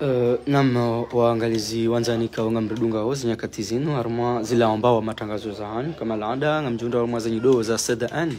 Uh, nam waangalizi wanzani kaonga mridunga hozi nyakati zinu harmwa zila ambao wa matangazo za hanyu kama laada nga mjunda wa zenye doo za cdn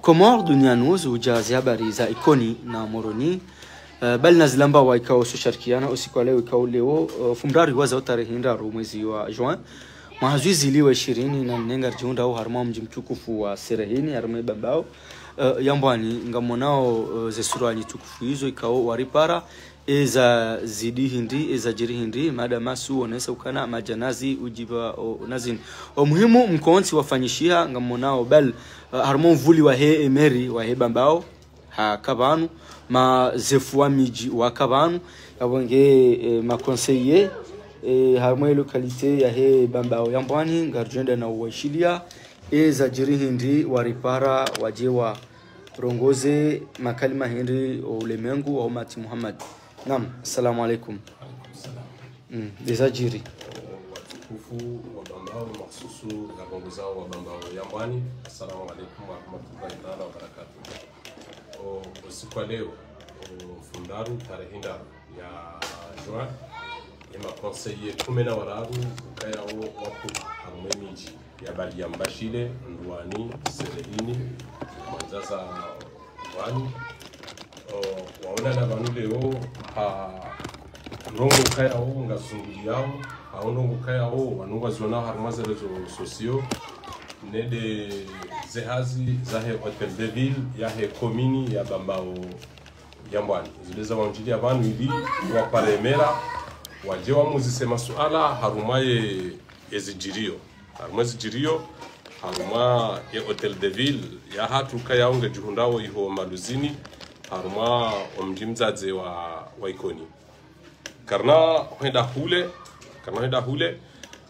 komor duniani wozu ujazi habari za ikoni na moroni. Uh, bali na zilamba wa ikao susharikiana usiku wa leo ikao leo uh, fumrari waza tarehe ndaru mwezi wa juin mahazuizi ziliwa ishirini na nenga jiunda au harmwa mji mtukufu wa serehini harmwa bambao uh, yambwani ngamonao uh, zesurani nyitukufu hizo ikao waripara eza zidi hindi eza jiri hindi. Mada masu onesa ukana majanazi ujiba o, nazin. Omuhimu muhimu mkonsi wafanyishia ngamonao bal uh, harmon vuli wa he emeri wa he bambao ha kabanu ma zefuwa miji wa kabanu. Yabonge e, ma conseiller e, harmo localité ya he bambao. Yambwani ngarjenda na uwashilia eza jiri hindi waripara wajewa rongoze makalima hindi ulemengu wa umati Muhammad Naam, assalamu alaikum. Mm, desajiri. watukufu wa bambao mahsusu na bongo zao wa bambao yambwani assalamu alaikum warahmatullahi taala wabarakatu usiku wa leo fundaru tarehe ndaru ya juin emakonseye kumi na wararu ukayawo waku hamwe miji ya balia mbashile nduani serehini mwanzaza wani o, waona na vanu leo ha ndongo ukayawo ngazunguli yawo aho ndongo ukayawo vanongo azionao harimo zerezo sosio. Nede zehazi zahe hotel de ville yahe komini ya bambao yambwani zileza wanjili ya vanu ili waparemera waje wamuzise masuala haruma ye ezijirio haruma ezijirio haruma ye hotel de ville yahatuka yaonge ngejihundawo iho maluzini haruma omndi mzadze wa, wa ikoni. Karna henda hule karna henda hule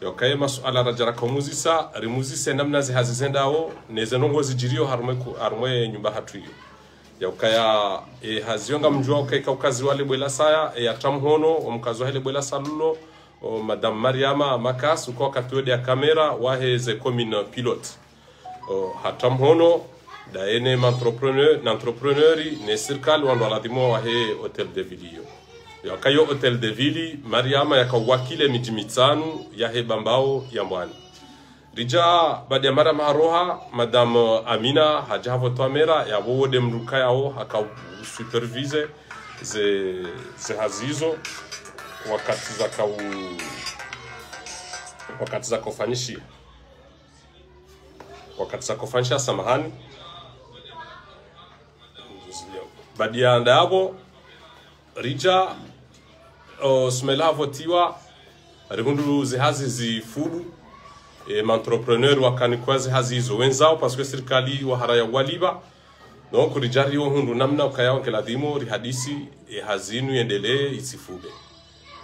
yokaye masuala rajara komuzisa rimuzise namna zihazizendawo nezenongo zijirio harumwe harumwe nyumba hatu iyo yaukaya e, hazionga mjua ukaika ukazi wale bwela saya e, atamhono omkazi wahele bwela salulo o, madam mariama makas uko wakati ya kamera waheze commune pilote o, hatamhono daene entrepreneur na entrepreneuri ne sirkali dimo wa he hotel de ville iyo yakayo hotel de ville mariama yakawakile miji mitanu yahe bambao ya yambwani rija baada ya mara maroha madam amina hajavo twamera yawode mruka yao haka supervise ze, ze hazizo wakati za kau wakati za kufanyishia wakati za kufanyishia samahani baada ya ndabo rija o, smelavotiwa rihundu zihazi zifudu e, mantrepreneur wakanikwa zihazi hizo wenzao paske serikali waharaya waliba donc rijari yo hundu namna ukayao keladhimo rihadisi e, hazinu endelee isifude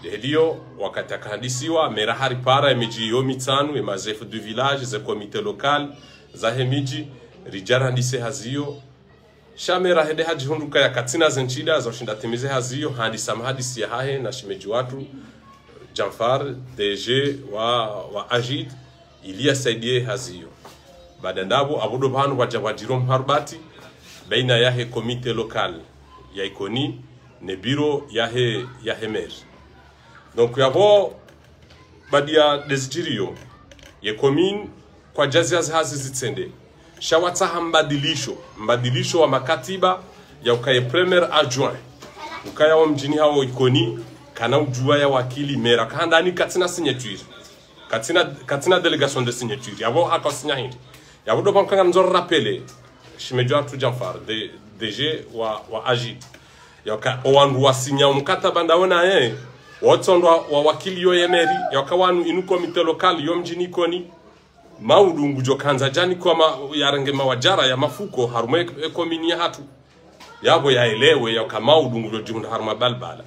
leheliyo wakati akahadisiwa merahari para emiji yo mitanu emazefu du village ze komite local zahe miji rijara ndise haziyo shamera hede haji hunduka ya katina zenchida za ushinda timize haziyo hadi mahadisi ya hahe na shimeji watu Jamfar DG wa, wa Ajid iliyasaidie haziyo baada ndabo abudo banu waja wajiro mharbati baina yahe komite lokal ya ikoni ne biro yahe yahe mer. Donc yabo badia desidirio ye commune kwa jazi hazi zitsende shawatsaha mbadilisho mbadilisho wa makatiba ya ukaye premier adjoint. Ukaya wa mjini hao ikoni kana ujua ya wakili mera. Kandani katina signature katina katina delegation de signature yabo haka signa hindi yabo do bankanga nzor rappeler shimejwa tu jamfar de DG wa wa agi yoka owandu wasinya umkataba ndawona ye. Wotsondwa wa wakili yo yemeri yoka wanu inu komite lokal yo mjini koni maudungu jokanza jani kwa ma, yarange mawajara ya mafuko harume ya hatu. Yabo yaelewe yoka maudungu jo jihunda haruma balbala.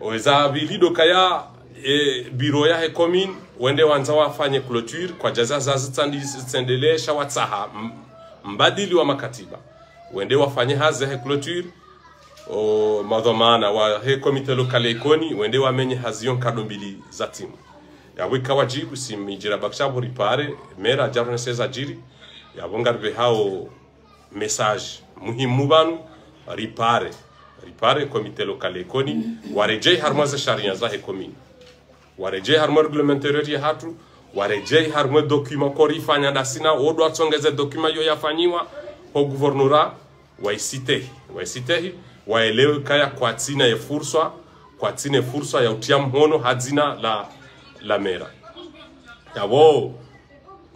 Oweza bilido kaya e, biro yahe commune wende wanza wafanye clôture kwa jaza zazitsendelesha watsaha mbadili wa makatiba. Wende wafanye haze he clôture o madhamana wa he komite lokale ikoni wende wamenye haziyo nkado mbili za timu yawika wajibu simijira bakshabu ripare mera jarone seza jiri. Yabongarbe hao message muhimu banu ripare. Ripare komite lokale ekoni warejei harmwe za sharia za hekomini warejei harmwe reglementaire ya hatu. Warejei harmwe dokuma kori ifanya dasina. Odo atsongeze dokuma yo yafanyiwa ho guvernora waisitehi. Waisitehi waelewe kaya kwa tsina ye fursa. Kwa tsine fursa ya utia mhono hadzina la la mera. Yabo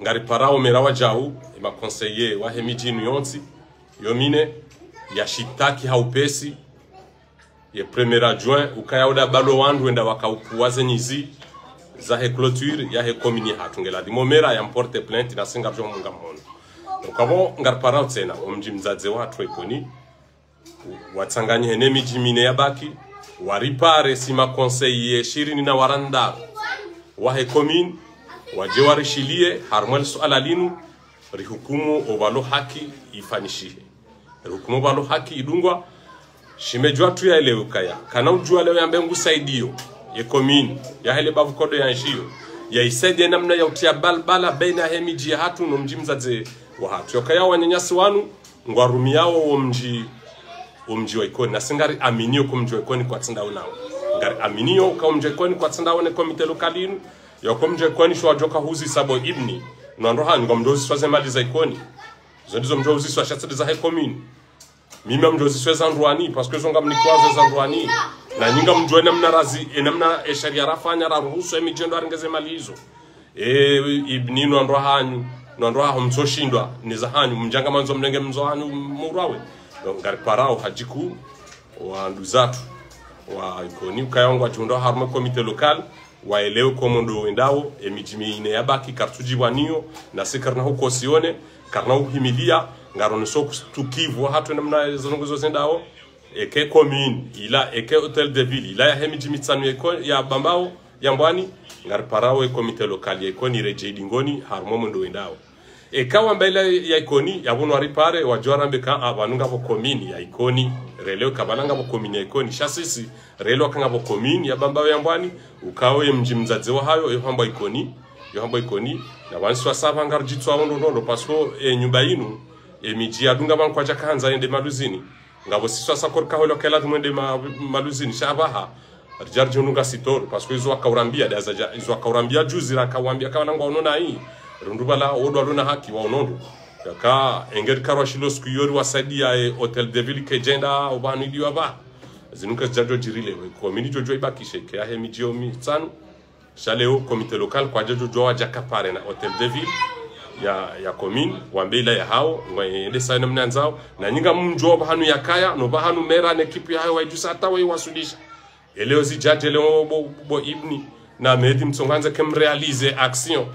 ngari parao mera wa jau ma conseiller wa hemijinu yonsi yomine ya shitaki haupesi ye premier adjoint ukayauda balo wandu enda wakaupuwaze nyizi za he clôture ya he komini hatungela dimo mera ya porte plainte na singa bjo munga mhono ukabo ngari parao tsena omji mzadze watu ekoni watsanganye hene miji mine yabaki waripare sima conseiller ishirini na waranda wahe commune waje warishilie harmwel suala linu rihukumu ovalo haki ifanishihe. Rihukumu ovalo haki idungwa shimejua tu yaelewe kaya kana ujua leo yambe ngusaidio ye commune ya hele bavu kodo ya nshio. Ya isaidie namna ya utia balbala baina he miji ya hatu no mji mzadze wa hatu. Yokaya wanyanyasi wanu ngwarumi yao wo mji umji wa ikoni. Na singari aminio ko mji wa ikoni kwa tsinda ngari aminio ka ikoni kwa tsanda ne komite lokalinu ya ko ikoni shwa joka huzi sabo ibni. Nondo hani ngo mdozi swa zemali za ikoni zo ndizo mdozi swa shatsa za he komini mimi mdozi swa za ndwani parce que zonga za ndwani na nyinga mjo ene mna razi ene mna e sharia rafanya ra ruhusu emijendo aringeze mali hizo. E ibni nondo no ndo ha mzoshindwa ni za hanyu mjanga manzo mnenge mzo hanyu murawe. Ngari parao hajiku wa nduzatu wa koni kayongo jundo harma komite local waelewe komondo endao e emijimi ine yabaki kartuji wanio na sikarna huko sione. Karna uhimilia ngarone so tukivu hatu namna zongozo zendao eke commune ila eke hotel de ville ila ya hemijimi tsanu eko ya bambao ya mbwani. Ngar parao e komite ya eko ni dingoni harmo mondo wendao ekawa mbele ya ikoni yabuno aripare wajorambe ka abantu ngabo komini ya ikoni. Relo kabana ngabo komini ya ikoni. Shasisi relo kanga bo komini ya bamba ya mbwani ukawe mji mzadze wa hayo yo hamba ikoni. Yo hamba ikoni na wansi wasaba ngar jitswa ondo ndo pasko e nyumba inu e miji adunga ban kwacha kanza ende maluzini. Ngabo siswa sakor ka holo kala tumende ma, maluzini shabaha jar jonunga sitor pasko izo akaurambia daza izo akaurambia juzi rakawambia kawana unona hii rundu bala odo aluna haki wa onondo yaka engeri karwa shilo siku yori wasaidia e hotel de ville ke jenda obanu idiwa ba. Zinuka jajo jirile komini jojo ibakishe ke ahe mijio mi tsanu shaleo komite local kwa jajo jwa jaka pare na hotel de ville ya ya commune wambela ya hao ngwende sana mnanzao na nyinga mjo bahanu ya kaya no bahanu mera ne kipi hayo waijusa hata wai wasudisha eleo zijaje leo bo, bo ibni na medi mtsonganze kem realize action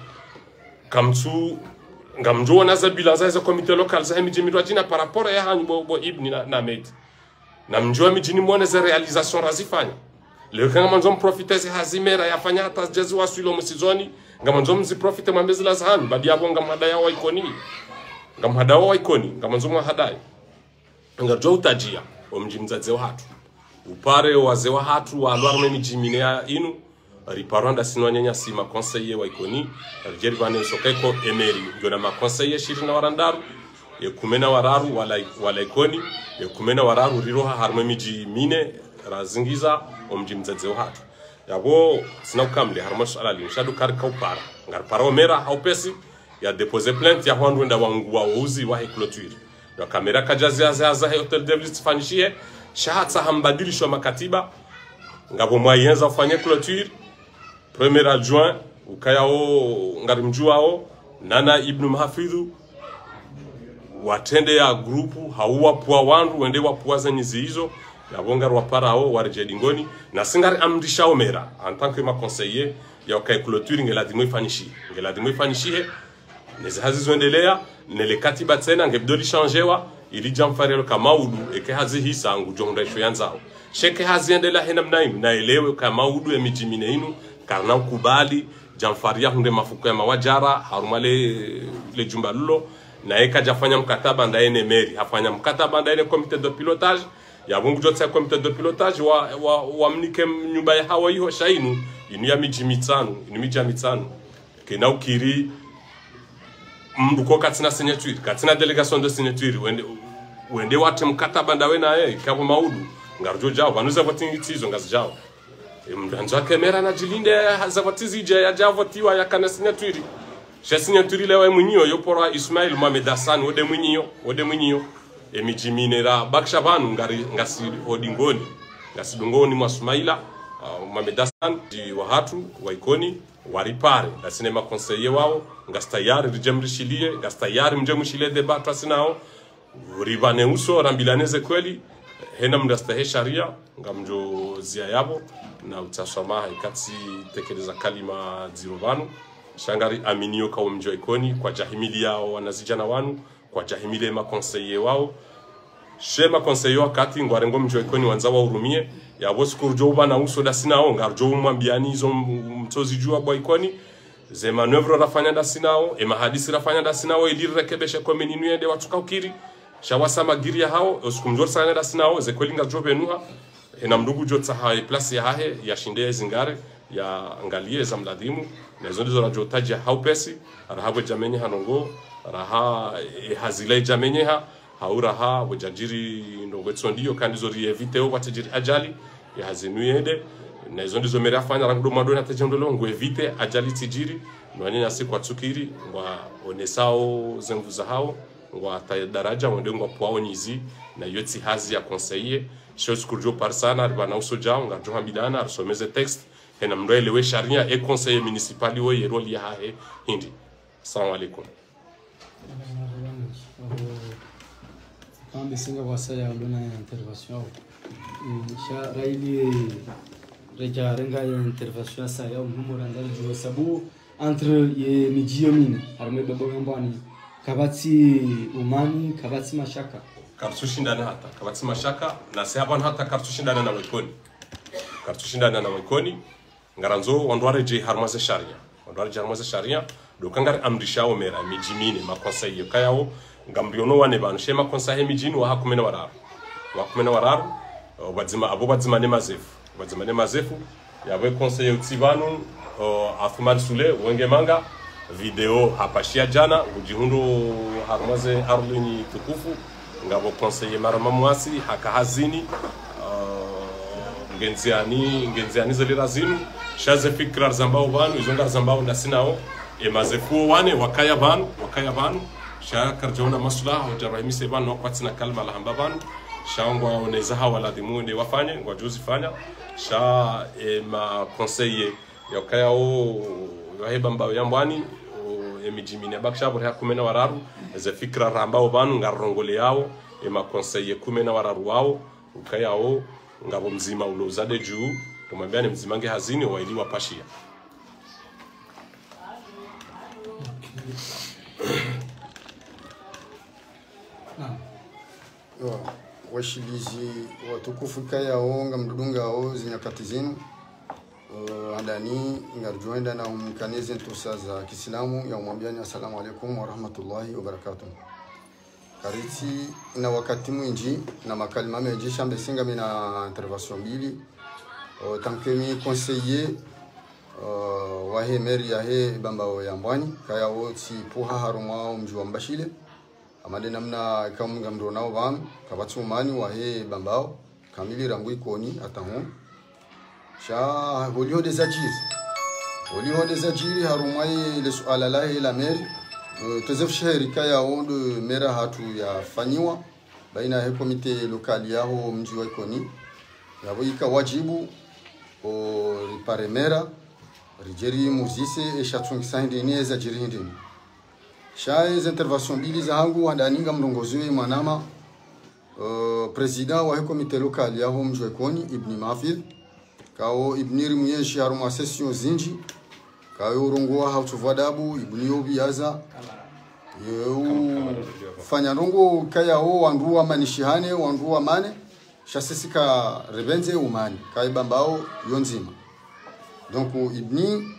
kamtsu ngamjua na za bila za komite local za miji mitwa jina par rapport ya hanyu bo, bo ibni na, na medi na mjua mijini mwone za realisation razifanya leo kanga manzo mprofite ze hazimera yafanya hata jezi waswilo msizoni. Ngamanzo mzi profite mwambezi la zahani badi yabo ngamhada ya wa ikoni. Ngamada wa ikoni ngamanzo mwahadai ngajua utajia omji mzadze wa hatu upare wa hatu wa alwarme miji mine ya inu riparanda sinonyanya si ma conseiller wa ikoni rijeri bane sokeko emeri ngona ma conseiller shiri na warandaru kumena wararu wala wala ikoni ye kumena wararu riroha harme miji mine razingiza omji mzadze wa hatu. Yabo sina kamle harma sala li shadu kar kaupara ngar para omera haupesi ya depose plainte ya hwandu nda wangu wa uzi wa clôture ya kamera kajazi za za hotel devlis fanishie shahatsa hambadilishwa makatiba ngabo mwayenza ufanye clôture premier adjoint ukayao ngari mjuao nana ibnu mahfidhu watende ya grupu hauwapua wandu wende wapua zenye zihizo yabongar waparao warije dingoni na singari amrishao mera en tant que ma conseiller ya kai clôture ngela dimo ifanishi ngela dimo ifanishi nezi hazizoendelea nele katiba tena ngebdoli changewa ili jamfarelo kamaudu eke hazi hisa ngu jongresho yanzao. Sheke haziendelea hena mnainu naelewe kamaudu emijimine inu karna kubali jamfaria hunde ya mawajara harumale le jumba lulo na eka jafanya mkataba ndaene meri hafanya mkataba ndaene comité de pilotage. Ya bungu jotsa comité de pilotage wa wa, wa mnike nyumba ya hawa hiyo shainu. Inu ya miji mitano inu miji ya mitano kena ukiri mndu ko katina signature katina delegation de signature wende wende wate mkataba ndawe naye kapo maudu. Ngarjo jao vanuza voti tizo ngazi jao E, kemera na jilinde zavati je ya javotiwa ya kana signaturi sha signaturi lewa mwinyo yoporwa Ismail Mohamed Hassan wode mwinyo wode mwinyo. Emijiminera baksha vanu ngari ngasi odingoni. Ngasi dungoni mwa Sumaila uh, Mohamed di wahatu waikoni waripare ndasine makonseye wao ngastayari rijemrishilie ngastayari mjemushilie debatu asinao uribane uso rambilaneze kweli hena mndastahe sharia ngamjo zia yabo na utasamaha ikati tekeleza kalima dziro vanu. Shangari aminio kawo mjo ikoni kwa jahimili yao wanazijana wanu kwa jahimili ya makonseye wao. Shema conseiller wakati ngwarengo mjo ikoni wanza wa urumie. Yabo sikurjo bana uso da sinao ngarjo umwambiani izo mtozi jua bwa ikoni ze manevro rafanya da sinao e mahadisi rafanya dasinao ili rekebeshe kwa meninu yende watukaukiri shawasa magiri ya hao usikumjor sana dasinao ze kwelinga jobe benuha ena mndugu jo tsaha e place ya hahe ya shinde zingare ya ngalie za mladimu. Na zondi ndizo rajo taji hau pesi rahabwe jamenye hanongo raha e hazile jamenye ha hauraha wejajiri ndongwetso ndiyo kandi zori eviteo watajiri ajali ya hazinuyede na hizo ndizo mere afanya madoni mado na tejendolo ngwevite ajali tijiri. Nwanyanya si kwa tsukiri ngwa onesao zengu za hao daraja wende ngwa pwao nyizi na yotsi hazi ya conseiller. Shos kurjo parsana ribana uso jao nga joha midana arsomeze text hena mndo elewe sharia e conseiller municipal wo yeroli ya hahe hindi. Assalamu alaikum. Kambe singa wasaya luna intervention sha raili reja renga ya intervention sa ya umumura ndali juwa sabu entre ye mijiyo mine arme babo yambani kabati umani kabati mashaka. Kartushindana hata kabati mashaka na se hapan hata kartushindana na wekoni. Kartushindana na wekoni ngaranzo wandware je harmaze sharia. Wandware je harmaze sharia do amrisha amrishao mera mijimine ma conseil kayao ngamriono wane shema conseil mijini wa hakumena wararu. Wa hakumena wararu uh, bazima abo bazima ne mazefu bazima ne mazefu yawe conseil utsivanu uh, Athman Sule wenge manga video hapashia jana. Ujihundo harumaze arlini tukufu ngabo konseye marama mwasi hakahazini uh, ngenziani ngenziani zelira zinu shaze fikra zambao vanu izonga zambao emaze kuo wane wakaya vanu wakaya vanu sha karjona maslaha hojarahimise vanu wakwatsina kalma lahamba vanu shangwa onezaha waladimu ne wafanye ngwa juzi fanya sha ema conseiller yakaya o yaheba mbao yambwani emijimini bakshabo ya kumena wararu ze fikra rambao vanu ngarongole yao ema conseiller kumena wararu wao ukayao ngabo mzima ulozade juu tumwambia ni mzima nge hazini waili wapashia Yo, washilizi watukufu kayao nga ao zinyakati zinu uh, andani ngarjuenda na umkanizi ntusa za Kiislamu ya umwambiani assalamu alaikum wa rahmatullahi wa barakatuh. Kariti na wakati mwinji na makalima menji shambe singa mina intervention mbili. Uh, tankemi conseiller uh, wahe meri yahe bambao ya mbwani kaya woti puha harumwa mji wa mbashile. Amade namna kamunga mdo nao vanu kabatsumani wahe bambao kamili rangu ikoni atahu sha holio des ajiri holio des ajiri harumai le suala lahe la meri uh, tezef sherika ya ondo mera hatu ya fanyiwa baina ya komite lokali yaho mji wa ikoni. Yabo ika wajibu o ripare mera rijeri muzise eshatsungisa hindini eza jiri hindini sha za intervention bili za hangu wandaninga mrongozi we mwanama uh, president wa komite lokali yaho mji wa ikoni ibni mafil kawo ibniri mwenyeshi haruma session zinji. Kawo urongoa hautuvwa dabu ibni yobi yaza. Yeu fanya rongo kayao wanduwa manishihane wanduwa mane. Shasisika rebenze umani kai bambao yonzima donc ibni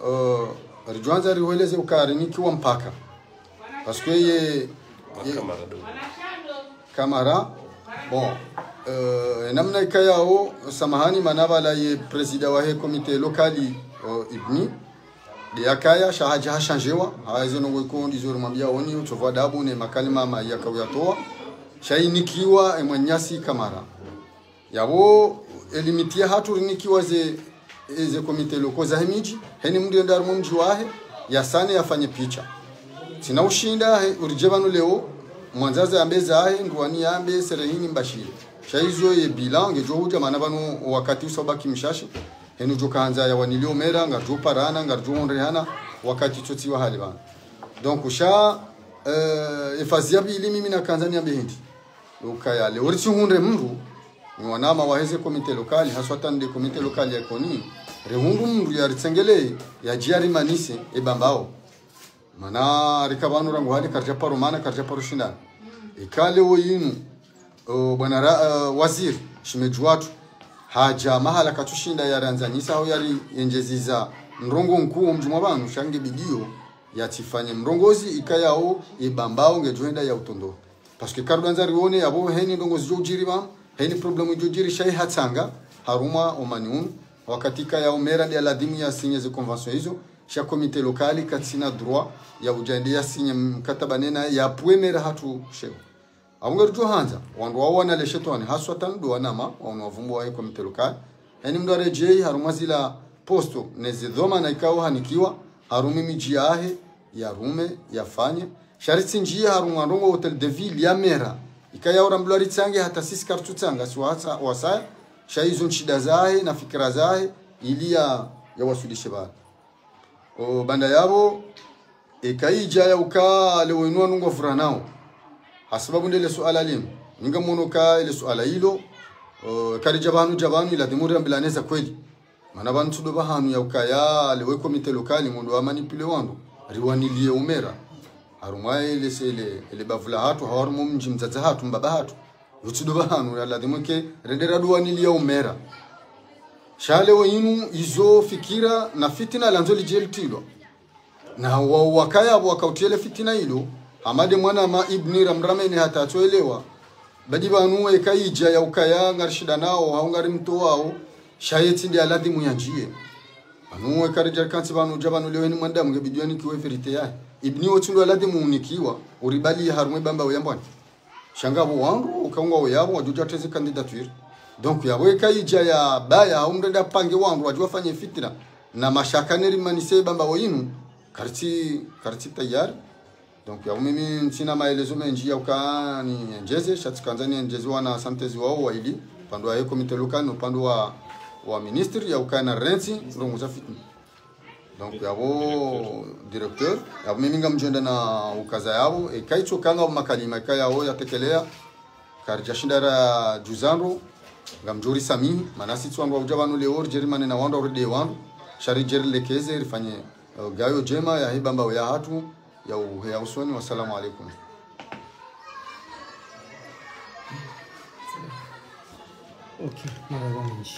uh, rijwanza riweleze ukarinikiwa mpaka. Parce que ye, ye kamara bon uh, namna ikayao samahani manabala ye presida wahe komite lokali uh, ibni. De akaya shahaja hashanjewa. Hazeno wekondi zoro mambia oni uchova dabu ne makalima ma yakawiyatoa shainikiwa emwenyasi kamara. Yabo elimitia haturinikiwa ze ze komite loko za hemiji heni mndu ndar mumji wahe yasane yafanye picha. Sina ushinda urijebanu urije banu leo. Mwanzaza ambe zahe ndwani ambe serehini mbashiri shaizo ye bilange jo huja mana banu wakati usobaki kimshashi henu jo kanza ya wanilio mera ngarjo parana ngarjo onrehana wakati chotiwa hali bana. Donc sha uh, efazia bili mimi na kanzania behindi ukayale orisi hunde mru ni wanama waheze komite lokali haswa tande komite lokali ya koni. Rehundu ya ritsengele ya jiari manise ebambao mana rikabanu rangu hali karja paro mana karja paro shindana. Ikale wo yinu uh, bwana uh, waziri shimeji watu haja mahala katushinda au yari enjeziza mrongo nkuu mjumwa banu shange bidio yatifanye mrongozi ikayao ibambao ngejoenda ya utondo. Paske karudanza rione yabo heni ndongozi jojiri bam heni problemu jojiri shai hatsanga haruma omaniun wakati ka ya umera dia ladimu ya sinye ze convention hizo sha komite lokali katsina droit ya ujande ya sinye mkataba nena ya puemera hatu sheo aunga tu hanza wandu wao wana leshe twani haswa tan do wanama wanu wavumbu wa komite lokali yani mdo arejei harumazi zila posto nezidhoma na ikao hanikiwa harumi miji yahe ya rume yafanye sharitsi njia harumwa ndongo hotel de ville ya mera. Ikaya ora mbulari tsange hata sisi kartu tsanga si wasa wasaya shaizo nshida zahe na fikira zahe ili ya ya wasudishe bana o banda yabo ikaija ya uka leo inua nungo furanao hasababu ndele suala limu ninga mono ka ile suala hilo uh, kari jabanu jabanu ila dimuri ambilaneza kweli. Mana bantu do bahanu ya ukaya lewe komite lokali mundu amanipule wandu riwanilie umera. Harumwa ile sele ile bavula hatu hawarumu mji mzaza hatu mbaba hatu. Yutudo bahanu ya ladimuke rendera duwanilie umera. Shale wenu izo fikira na fitina lanzo lijeltilwa na wa wakaya wakautiele fitina hilo amade mwana ma ibni ramramene hata atoelewa. Badi banu ekaija ya ukaya ngarshida nao au ngari wao shayeti ndi aladi muyanjie. Anu ekari jarkansi banu jabanu leweni mwanda munge bidioni kiwe verite ya. Ibni wotundu aladi muunikiwa uribali harumwe bamba oyambwani shangabo wangu ukaunga oyabo wajuja teze candidature donc yabo ekaija ya baya au mrenda pange wangu wajua fanye fitina na mashaka neri manise bamba oyinu karti karti tayari donc au mimi sina maelezo menji ya uka ni njeze shati kanza ni njeze wana santezi wao waili pando wa komite lokal no pando wa wa ministre ya uka na rongo za fitni. Donc yabo directeur ya mimi ngam jonda na ukaza e kaicho kanga makalima makali yao yatekelea karja shindara juzanro ngam jori sami manasi tswango ujabanu leor jerimane na wanda urde wandu shari jeri lekeze rifanye uh, gayo jema ya hibamba ya hatu ya, u- ya usoni wassalamu alaikum Okay, mara moja.